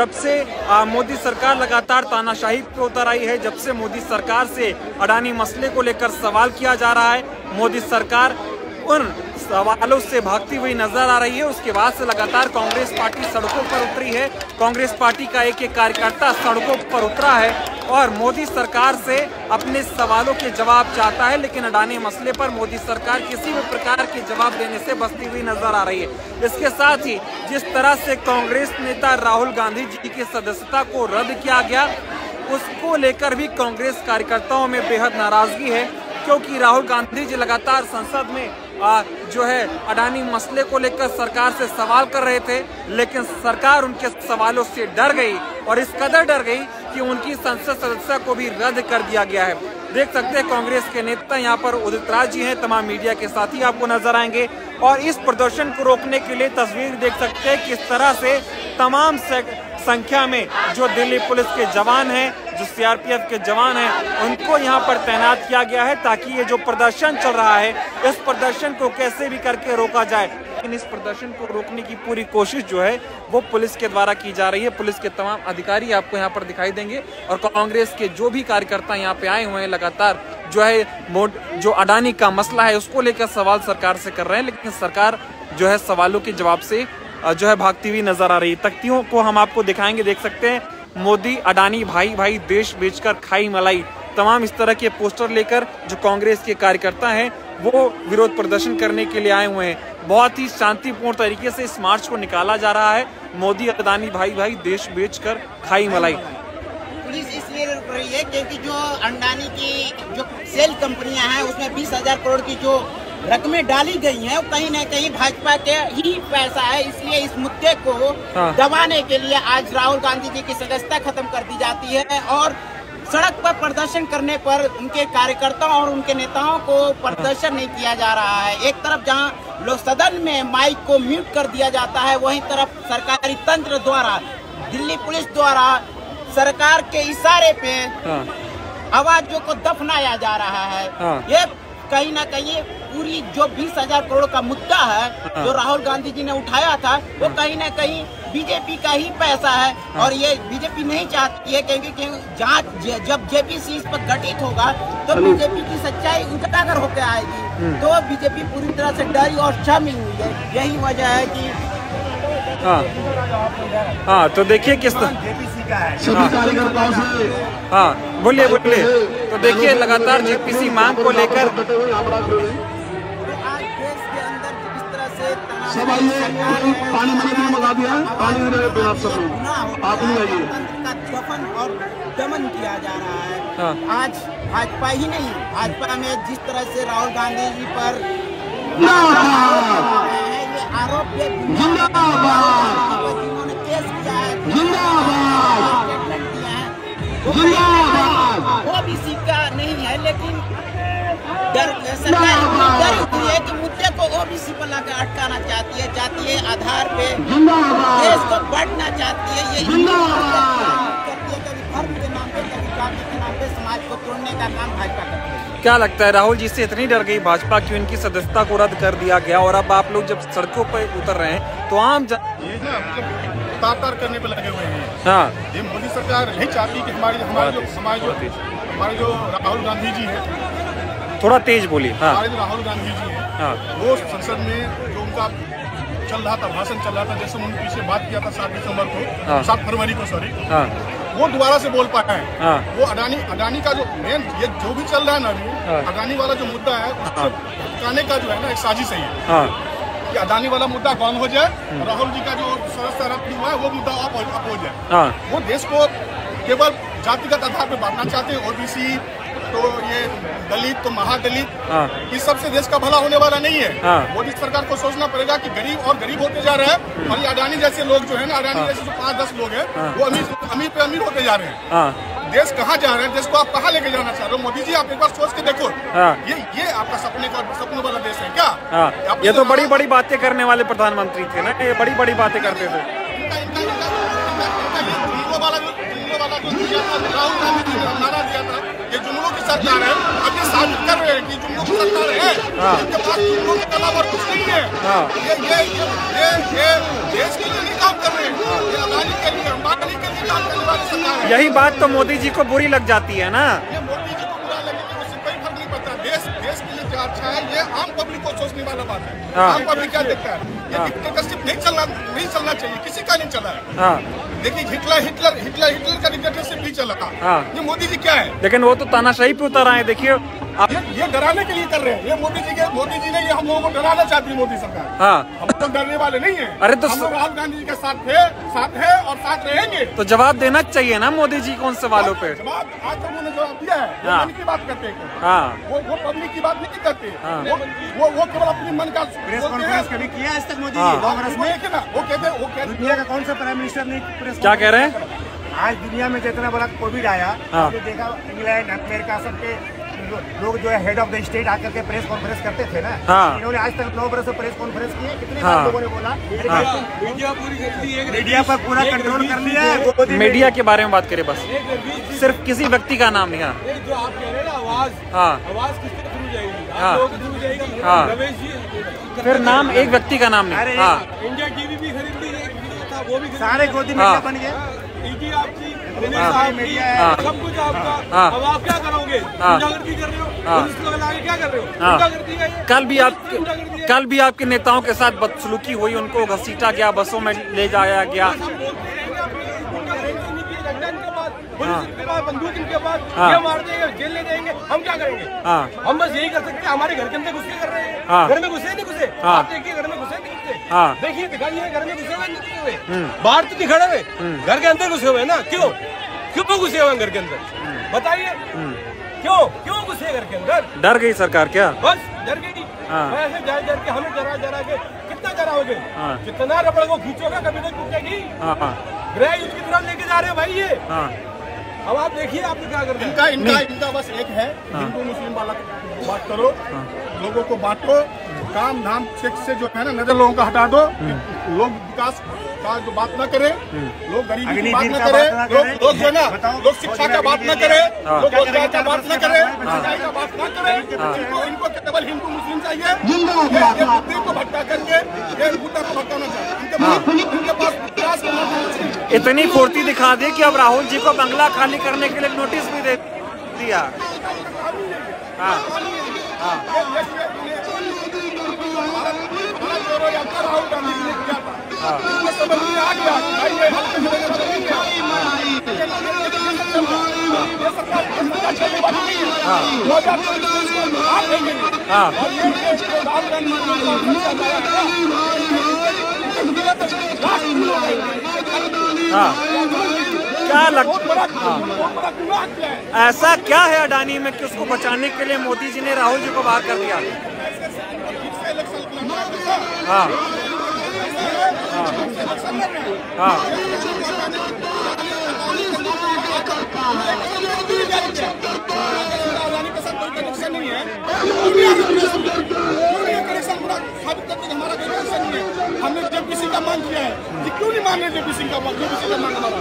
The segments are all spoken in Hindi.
जब से मोदी सरकार लगातार तानाशाही पे उतर आई है, जब से मोदी सरकार से अडानी मसले को लेकर सवाल किया जा रहा है, मोदी सरकार उन सवालों से भागती हुई नज़र आ रही है। उसके बाद से लगातार कांग्रेस पार्टी सड़कों पर उतरी है। कांग्रेस पार्टी का एक एक कार्यकर्ता सड़कों पर उतरा है और मोदी सरकार से अपने सवालों के जवाब चाहता है, लेकिन अडानी मसले पर मोदी सरकार किसी भी प्रकार के जवाब देने से बचती हुई नज़र आ रही है। इसके साथ ही जिस तरह से कांग्रेस नेता राहुल गांधी जी की सदस्यता को रद्द किया गया, उसको लेकर भी कांग्रेस कार्यकर्ताओं में बेहद नाराज़गी है, क्योंकि राहुल गांधी जी लगातार संसद में जो है, अडानी मसले को लेकर सरकार से सवाल कर रहे थे, लेकिन सरकार उनके सवालों से डर गई और इस कदर डर गई कि उनकी संसद सदस्य को भी रद्द कर दिया गया है। देख सकते हैं, कांग्रेस के नेता यहाँ पर उदित राज जी हैं, तमाम मीडिया के साथ ही आपको नज़र आएँगे। और इस प्रदर्शन को रोकने के लिए तस्वीर देख सकते हैं, किस तरह से तमाम संख्या में जो दिल्ली पुलिस के जवान हैं, जो सीआरपीएफ के जवान हैं, उनको यहाँ पर तैनात किया गया है ताकि ये जो प्रदर्शन चल रहा है, इस प्रदर्शन को कैसे भी करके रोका जाए। लेकिन इस प्रदर्शन को रोकने की पूरी कोशिश जो है, वो पुलिस के द्वारा की जा रही है। पुलिस के तमाम अधिकारी आपको यहाँ पर दिखाई देंगे और कांग्रेस के जो भी कार्यकर्ता यहाँ पे आए हुए हैं, लगातार जो है जो अडानी का मसला है, उसको लेकर सवाल सरकार से कर रहे हैं। लेकिन सरकार जो है, सवालों के जवाब से जो है भागती हुई नज़र आ रही है। तख्तियों को हम आपको दिखाएँगे, देख सकते हैं। मोदी, अडानी भाई भाई देश बेचकर खाई मलाई। तमाम इस तरह के पोस्टर लेकर जो कांग्रेस के कार्यकर्ता हैं, वो विरोध प्रदर्शन करने के लिए आए हुए हैं। बहुत ही शांतिपूर्ण तरीके से इस मार्च को निकाला जा रहा है। मोदी, अडानी भाई भाई देश बेचकर खाई मलाई। पुलिस इसलिए रुक रही है क्योंकि जो अंडानी की जो सेल कंपनियाँ हैं, उसमें बीस हज़ार करोड़ की जो रकमें डाली गई हैं कहीं न कहीं भाजपा के ही पैसा है इसलिए इस मुद्दे को हाँ। दबाने के लिए आज राहुल गांधी जी की सदस्यता खत्म कर दी जाती है और सड़क पर प्रदर्शन करने पर उनके कार्यकर्ताओं और उनके नेताओं को प्रदर्शन नहीं किया जा रहा है एक तरफ़ जहाँ लोग सदन में माइक को म्यूट कर दिया जाता है वहीं तरफ़ सरकारी तंत्र द्वारा दिल्ली पुलिस द्वारा सरकार के इशारे पे हाँ। आवाजों को दफनाया जा रहा है हाँ। ये कहीं ना कहीं पूरी जो बीस हज़ार करोड़ का मुद्दा है हाँ। जो राहुल गांधी जी ने उठाया था वो हाँ। कहीं ना कहीं बीजेपी का ही पैसा है हाँ। और ये बीजेपी नहीं चाहती है क्योंकि जाँच जब जेपीसी इस पर गठित होगा तो बीजेपी की सच्चाई उजागर होकर आएगी। तो बीजेपी पूरी तरह से डरी और शामिल हुई है यही वजह है की हाँ। हाँ तो देखिए किस तरह हाँ। बोलिए बोलिए। तो देखिए लगातार जेपीसी मांग को लेकर सब आइए पानी मैंने मंगा दिया। पानी पे आप सब आप नहीं आइए। और दमन किया जा रहा है। हाँ। आज भाजपा ही नहीं भाजपा में जिस तरह से राहुल गांधी जी पर आरोप जिन्होंने केस किया है जिंदाबाद। ओबीसी का नहीं है लेकिन डर सरकार डर है कि मुद्दे को ओबीसी पर लाकर अटकाना चाहती है चाहती है आधार पे देश को बढ़ना चाहती है। ये के नाम पे समाज को तोड़ने का काम भाजपा करती है। क्या लगता है राहुल जी से इतनी डर गई भाजपा की उनकी सदस्यता को रद्द कर दिया गया और अब आप लोग जब सड़कों पर उतर रहे हैं तो आम जन तार तार करने पे लगे हुए हैं। हाँ। ये मोदी सरकार नहीं चाहती कि हमारी हमारे जो हमारे जो हमारे जो राहुल गांधी जी है थोड़ा तेज बोलिए हाँ। हमारे जो राहुल गांधी जी है हाँ। वो संसद में जो उनका चल रहा था भाषण चल रहा था जैसे उन्होंने पीछे बात किया था सात दिसंबर को हाँ। सात फरवरी को सॉरी। हाँ। वो दोबारा से बोल पाए हैं हाँ। वो अडानी अडानी का जो मेन ये जो भी चल रहा है ना अभी हाँ। अडानी वाला जो मुद्दा है उसको हाँ। का जो है ना एक साजिश है हाँ। कि अडानी वाला मुद्दा कौन हो जाए हम्म। राहुल जी का जो सदस्य रद्द हुआ है वो मुद्दा अप हो जाए हाँ। वो देश को केवल जातिगत आधार पर बांटना चाहते हैं ओबीसी तो ये दलित तो महादलित हाँ। इस सबसे देश का भला होने वाला नहीं है हाँ। मोदी सरकार को सोचना पड़ेगा कि गरीब और गरीब होते जा रहे हैं और ये अडानी जैसे लोग जो है ना अडानी जैसे जो पाँच दस लोग हैं वो अमीर अमीर पे अमीर होते जा रहे हैं देश कहाँ जा रहे हैं देश को आप कहाँ लेके जाना चाह रहे हो मोदी जी आप एक बार सोच के देखो हाँ। ये ये आपका सपने का सपनों वाला देश है क्या हाँ। ये तो बड़ी बड़ी बातें करने वाले प्रधानमंत्री थे ना ये बड़ी बड़ी बातें करते थे राहुल गांधी ने नारा दिया था सरकार है। अब ये साबित कर रहे हैं कि जो लोग सरकार है। हाँ। इनके पास लोग के अलावा कुछ नहीं है। हाँ। ये ये ये ये देश के लिए नहीं काम कर रहे हैं। ये अदानी के लिए अंबानी यही बात तो मोदी जी को बुरी लग जाती है ना। अच्छा है ये आम पब्लिक को सोचने वाला बात है। हाँ। आम पब्लिक क्या देखता है? ये डिक्टेटरशिप नहीं चलना नहीं चलना चाहिए किसी का नहीं चला है। हाँ। देखिए हिटलर हिटलर हिटलर हिटलर का डिक्टेटरशिप नहीं चला था। ये मोदी जी क्या है? लेकिन वो तो तानाशाही पे उतर आए देखिए। आप ये ये डराने के लिए कर रहे हैं। ये मोदी जी के मोदी जी ने ये हम लोगों को डराना चाहती है मोदी सरकार। हाँ। हम लोग डरने वाले नहीं है। अरे तो हम स- राहुल गांधी जी के साथ थे साथ है और साथ रहेंगे। तो जवाब देना चाहिए ना मोदी जी को उन सवालों पे? जवाब आज तक उन्होंने जवाब दिया है। हाँ। मन की बात करते हैं हाँ। वो वो पब्लिक की बात नहीं करते। हाँ। वो वो वो केवल अपनी मन का प्रेस कॉन्फ्रेंस कभी किया आज तक मोदी हाँ। जी में ना वो कहते वो कहते दुनिया का कौन सा प्राइम मिनिस्टर ने प्रेस क्या कह रहे हैं? आज दुनिया में जितना बड़ा कोविड आया हाँ। आपने देखा इंग्लैंड अमेरिका सबके लोग जो है हेड ऑफ़ द स्टेट आकर के प्रेस कॉन्फ्रेंस करते थे ना हाँ। इन्होंने आज तक नौ बरस से प्रेस कॉन्फ्रेंस की है कितने हाँ। लोगों ने बोला हाँ। भाई, मीडिया पर पूरा कंट्रोल कर लिया है मीडिया के बारे में बात करें बस सिर्फ़ किसी व्यक्ति का नाम नहीं हाँ जो आप कह रहे ना आवाज़ हाँ आवाज़ किसके थ्रू जाएगी हाँ। आप लोगों के थ्रू जाएगी हाँ। फिर नाम एक व्यक्ति का नाम नहीं अरे हाँ इंडिया टीवी भी खरीद ली एक वो भी सारे गोदी। मीडिया बन गए ईडी आपकी हाँ। हाँ। सब कुछ आपका। हाँ। अब आप क्या करोगे। गुंडागर्दी कर रहे हो? क्या कर रहे हो? कल भी आप कल भी आपके नेताओं के साथ बदसलूकी हुई उनको घसीटा गया बसों में ले जाया गया। बंदूक इनके पास। ये मार देंगे जेल ले जाएँगे। हम क्या करेंगे? हम बस यही कर सकते हैं। हमारे घर के अंदर घुस के कर रहे हैं। घर में घुसे नहीं घुसे। आप देखिए घर हाँ। देखिए दिखाइए घर में घुसे हुए नहीं घुसे हुए। हम्म। बाहर तो दिखा रहे घर के अंदर घुसे हुए ना? क्यों? क्यों घुसे हुए घर के अंदर? बताइए। हम्म। क्यों? क्यों घुसे घर के अंदर? डर गई सरकार क्या? बस डर गई हाँ। ऐसे डर डर के हमें डरा डरा के कितना डराओगे हाँ। जितना रबड़ को खींचोगे कभी नहीं टूटेगी। हाँ हाँ। गृह युद्ध की तरफ़ लेके जा रहे हैं भाई ये? हाँ। अब आप देखिए आपने क्या कर इनका इनका इनका बस एक है हाँ। हिंदू मुस्लिम वाला बात करो। लोगों को बांटो काम धाम चेक से जो है ना नज़र लोगों का हटा दो। लोग विकास का जो बात न करें लोग गरीबी की बात न करें लोग लोग जो है ना लोग शिक्षा का बात न करें हाँ। लोग रोज़गार का बात न करें हाँ। सिंचाई का बात न करें इनको इनको केवल हिंदू मुस्लिम चाहिए। ये ये बुद्धि को भटका करके ये मुद्दा को भटकाना चाहिए इनके पास विकास इतनी फुर्ती दिखा दी कि अब राहुल जी को बंगला खाली करने के लिए नोटिस भी दे दिया। हाँ। हाँ। किया। हाँ लग ऐसा क्या है अडानी में कि उसको बचाने के लिए मोदी जी ने राहुल जी को बाहर कर दिया है। हाँ हाँ है है कि है हमने जेपीसी का मांग किया कि क्यों नहीं मान रहे जेपीसी का मांग जेपीसी का मांग हमारा।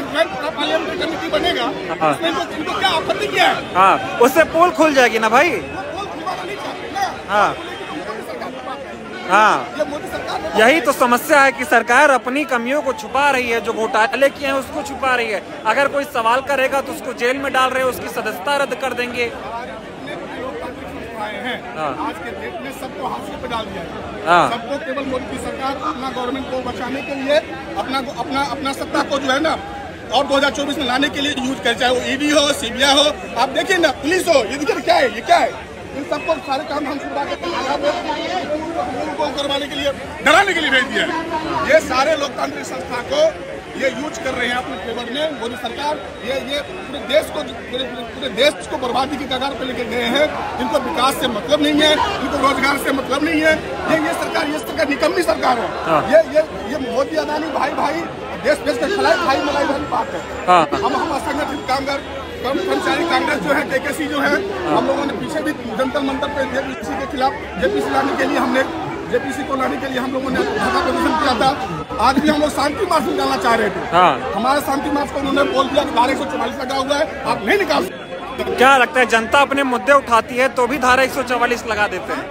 एक पार्लियामेंट्री कमेटी बनेगा। उसमें इनको इनको क्या आपत्ति क्या उससे पोल खुल जाएगी ना भाई हाँ है। सरकार यही तो समस्या है कि सरकार अपनी कमियों को छुपा रही है जो घोटाले किए हैं उसको छुपा रही है अगर कोई सवाल करेगा तो उसको जेल में डाल रहे हैं उसकी सदस्यता रद्द कर देंगे हैं। आज के डेट में सबको हाशिए पे डाल दिया है हाँ। सबको केवल मोदी की सरकार अपना गवर्नमेंट को बचाने के लिए अपना अपना अपना सत्ता को जो है ना और 2024 में लाने के लिए यूज़ करे चाहे वो ईडी हो सीबीआई हो आप देखिए ना पुलिस हो ये देखिए क्या है ये क्या है इन सबको सारे काम हम के करवाने के लिए डराने के लिए भेज दिया है। ये सारे लोकतांत्रिक संस्था को ये यूज़ कर रहे हैं अपने फेवर में मोदी सरकार। ये ये पूरे देश को पूरे पूरे देश को बर्बादी की कगार पे लेके गए हैं। इनको विकास से मतलब नहीं है इनको रोज़गार से मतलब नहीं है। ये ये सरकार ये सरकार निकम्मी सरकार हाँ। है। ये ये ये मोदी अदानी भाई भाई देश देश के खिलाफ भाई मलाई वाली बात है। हाँ। हम हम असंगठित कामगार कर्मचारी कांग्रेस जो है केकेसी जो है हम लोगों ने पीछे भी जंतर मंतर पे जेपीसी के खिलाफ जेपीसी लाने के लिए हमने जेपीसी को लाने के लिए हम लोगों ने धरना प्रदर्शन किया था। आज भी हम लोग शांति मार्च निकालना चाह रहे थे। हाँ। हमारे शांति मार्च को उन्होंने बोल दिया कि धारा एक सौ चौवालीस लगा हुआ है आप नहीं निकाल सकते। क्या लगता है जनता अपने मुद्दे उठाती है तो भी धारा 144 लगा देते हैं?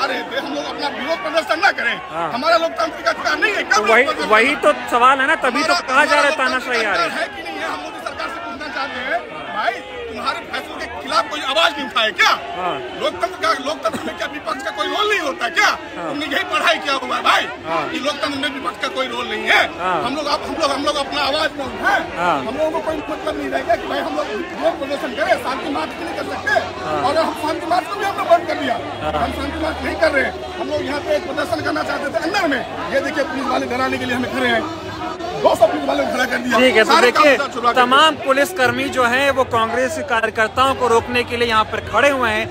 लोग आ रहे थे हम लोग अपना विरोध प्रदर्शन न करें। हाँ। हमारा लोकतांत्रिक अधिकार नहीं है। तो वही वही तो सवाल है ना तभी तो कहा जा रहा है ताना तानाशाही आ रहा है। कि नहीं है? हम मोदी सरकार से पूछना चाहते हैं भाई तुम्हारे फैसलों के खिलाफ कोई आवाज़ नहीं उठाए क्या? हाँ। लोकतंत्र का लोकतंत्र में क्या विपक्ष का कोई रोल नहीं होता क्या? तुमने यही पढ़ाई किया हुआ है भाई हाँ। कि लोकतंत्र में विपक्ष का कोई रोल नहीं है। हाँ। हम लोग हम लोग हम लोग अपना आवाज़ में उठाएँ हाँ। हम लोगों को कोई मतलब नहीं रहेगा कि भाई हम लोग विरोध प्रदर्शन करें शांति मार्च नहीं कर सकते और हम शांति मार्च को भी हमने बंद कर दिया। हम शांति मार्च नहीं कर रहे। हैं हम लोग यहाँ पे प्रदर्शन करना चाहते थे अंदर में। ये देखिए पुलिस वाले डराने के लिए हमें खड़े हैं। ठीक है तो देखिए तमाम पुलिस कर्मी जो हैं वो कांग्रेस कार्यकर्ताओं को रोकने के लिए यहाँ पर खड़े हुए हैं।